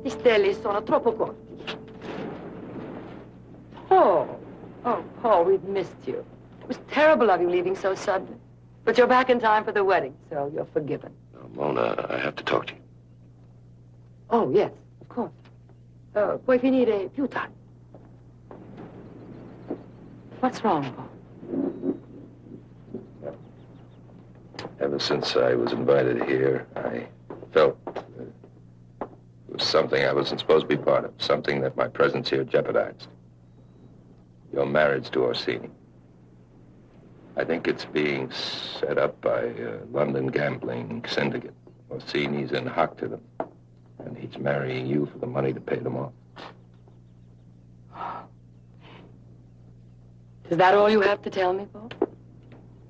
Questi stelle sono troppo corti. Paul. Oh, Paul, we've missed you. It was terrible of you leaving so suddenly. But you're back in time for the wedding, so you're forgiven. Now, Mona, I have to talk to you. Oh, yes, of course. Uh, puoi finire più tardi. What's wrong, Paul? Ever since I was invited here, I felt something I wasn't supposed to be part of, something that my presence here jeopardized. Your marriage to Orsini. I think it's being set up by a London gambling syndicate. Orsini's in hock to them, and he's marrying you for the money to pay them off. Is that all you have to tell me, Paul?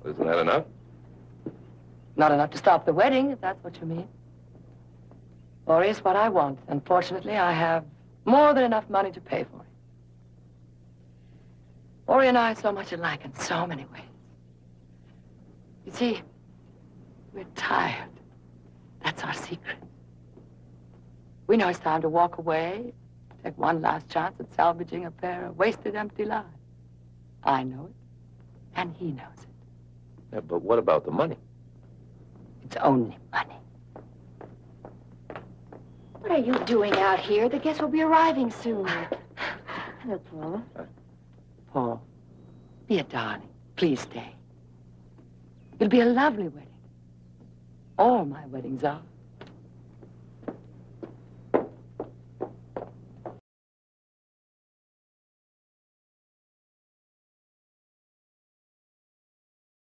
Isn't that enough? Not enough to stop the wedding, if that's what you mean. Ori is what I want. Unfortunately, I have more than enough money to pay for it. Ori and I are so much alike in so many ways. You see, we're tired. That's our secret. We know it's time to walk away, take one last chance at salvaging a pair of wasted, empty lives. I know it, and he knows it. Yeah, but what about the money? It's only money. What are you doing out here? The guests will be arriving soon. Hello, Paul. Paul, be a darling. Please stay. It'll be a lovely wedding. All my weddings are.